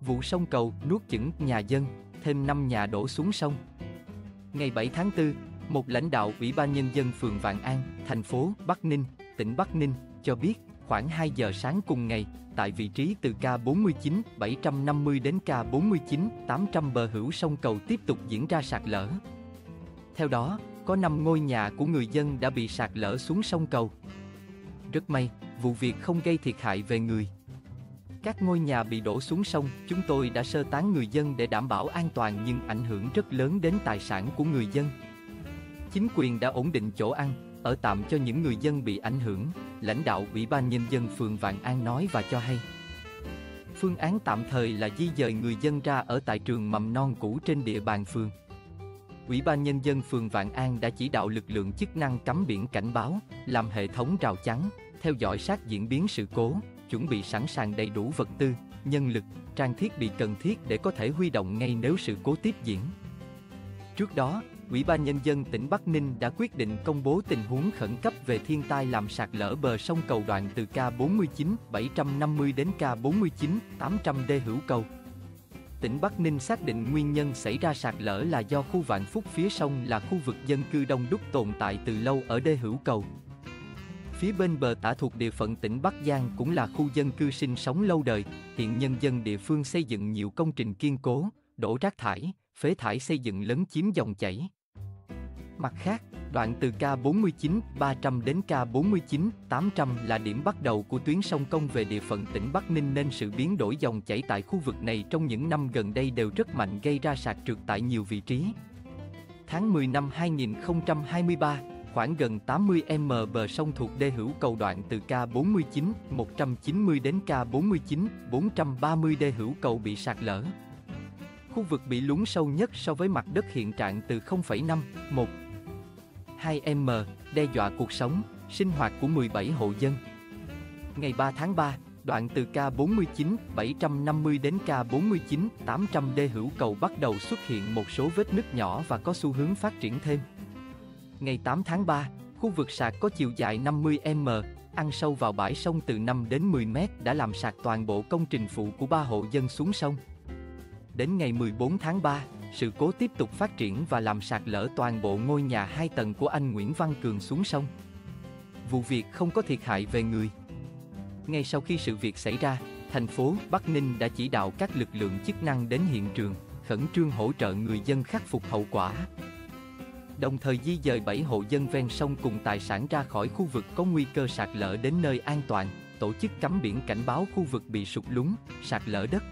vụ sông cầu nuốt chửng nhà dân, thêm 5 nhà đổ xuống sông. Ngày 7 tháng 4, một lãnh đạo Ủy ban Nhân dân phường Vạn An, thành phố Bắc Ninh, tỉnh Bắc Ninh, cho biết khoảng 2 giờ sáng cùng ngày, tại vị trí từ K49 750 đến K49 800 bờ hữu sông cầu tiếp tục diễn ra sạt lở. Theo đó, có 5 ngôi nhà của người dân đã bị sạt lở xuống sông cầu. Rất may, vụ việc không gây thiệt hại về người. Các ngôi nhà bị đổ xuống sông, chúng tôi đã sơ tán người dân để đảm bảo an toàn nhưng ảnh hưởng rất lớn đến tài sản của người dân. Chính quyền đã ổn định chỗ ăn, ở tạm cho những người dân bị ảnh hưởng, lãnh đạo Ủy ban Nhân dân phường Vạn An nói và cho hay. Phương án tạm thời là di dời người dân ra ở tại trường mầm non cũ trên địa bàn phường. Ủy ban Nhân dân phường Vạn An đã chỉ đạo lực lượng chức năng cắm biển cảnh báo, làm hệ thống rào chắn, theo dõi sát diễn biến sự cố, chuẩn bị sẵn sàng đầy đủ vật tư, nhân lực, trang thiết bị cần thiết để có thể huy động ngay nếu sự cố tiếp diễn. Trước đó, Ủy ban Nhân dân tỉnh Bắc Ninh đã quyết định công bố tình huống khẩn cấp về thiên tai làm sạt lở bờ sông cầu đoạn từ K49 750 đến K49 800 D hữu cầu. Tỉnh Bắc Ninh xác định nguyên nhân xảy ra sạt lở là do khu Vạn Phúc phía sông là khu vực dân cư đông đúc tồn tại từ lâu ở đê hữu cầu. Phía bên bờ tả thuộc địa phận tỉnh Bắc Giang cũng là khu dân cư sinh sống lâu đời, hiện nhân dân địa phương xây dựng nhiều công trình kiên cố, đổ rác thải, phế thải xây dựng lấn chiếm dòng chảy. Mặt khác, đoạn từ K49 300 đến K49 800 là điểm bắt đầu của tuyến sông Công về địa phận tỉnh Bắc Ninh nên sự biến đổi dòng chảy tại khu vực này trong những năm gần đây đều rất mạnh gây ra sạt trượt tại nhiều vị trí. Tháng 10 năm 2023, khoảng gần 80 m bờ sông thuộc đê hữu cầu đoạn từ K49 190 đến K49 430 đê hữu cầu bị sạt lở. Khu vực bị lún sâu nhất so với mặt đất hiện trạng từ 0,5, 1, 2m, đe dọa cuộc sống, sinh hoạt của 17 hộ dân. Ngày 3 tháng 3, đoạn từ K49 750 đến K49 800 đê hữu cầu bắt đầu xuất hiện một số vết nứt nhỏ và có xu hướng phát triển thêm. Ngày 8 tháng 3, khu vực sạt có chiều dài 50m, ăn sâu vào bãi sông từ 5 đến 10 mét đã làm sạt toàn bộ công trình phụ của ba hộ dân xuống sông. Đến ngày 14 tháng 3, sự cố tiếp tục phát triển và làm sạt lở toàn bộ ngôi nhà hai tầng của anh Nguyễn Văn Cường xuống sông. Vụ việc không có thiệt hại về người. Ngay sau khi sự việc xảy ra, thành phố Bắc Ninh đã chỉ đạo các lực lượng chức năng đến hiện trường, khẩn trương hỗ trợ người dân khắc phục hậu quả. Đồng thời di dời 7 hộ dân ven sông cùng tài sản ra khỏi khu vực có nguy cơ sạt lở đến nơi an toàn, tổ chức cắm biển cảnh báo khu vực bị sụt lún, sạt lở đất,